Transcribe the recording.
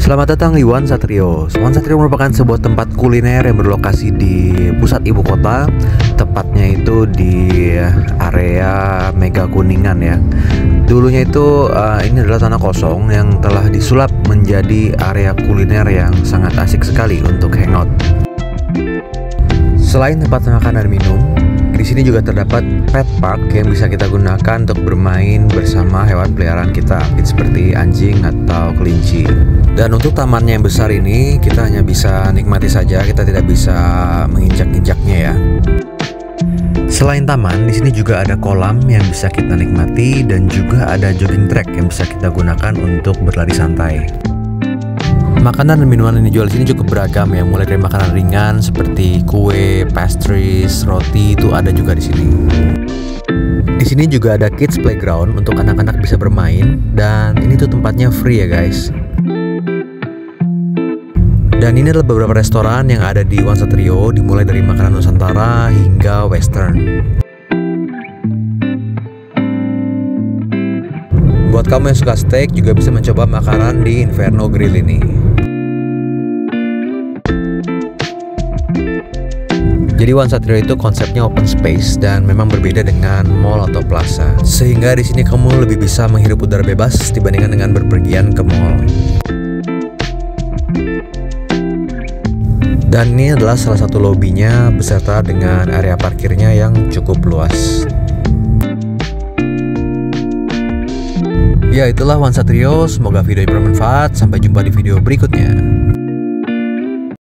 Selamat datang di One Satrio. One Satrio merupakan sebuah tempat kuliner yang berlokasi di pusat ibu kota, tepatnya itu di area Mega Kuningan ya. Dulunya itu uh, ini adalah tanah kosong yang telah disulap menjadi area kuliner yang sangat asik sekali untuk hangout. Selain tempat makan dan minum, di sini juga terdapat pet park yang bisa kita gunakan untuk bermain bersama hewan peliharaan kita, seperti anjing atau kelinci. Dan untuk tamannya yang besar ini, kita hanya bisa nikmati saja, kita tidak bisa menginjak-injaknya ya. Selain taman, di sini juga ada kolam yang bisa kita nikmati dan juga ada jogging track yang bisa kita gunakan untuk berlari santai. Makanan dan minuman yang dijual di sini cukup beragam ya, mulai dari makanan ringan seperti kue, pastries, roti itu ada juga di sini. Di sini juga ada kids playground untuk anak-anak bisa bermain dan ini tuh tempatnya free ya guys. Dan ini adalah beberapa restoran yang ada di Wansatrio dimulai dari makanan Nusantara hingga western. Buat kamu yang suka steak juga bisa mencoba makanan di Inferno Grill ini. Jadi One Satrio itu konsepnya open space dan memang berbeda dengan mall atau plaza. Sehingga di sini kamu lebih bisa menghirup udara bebas dibandingkan dengan berpergian ke mall. Dan ini adalah salah satu lobbynya beserta dengan area parkirnya yang cukup luas. Ya itulah One Satrio, semoga video ini bermanfaat. Sampai jumpa di video berikutnya.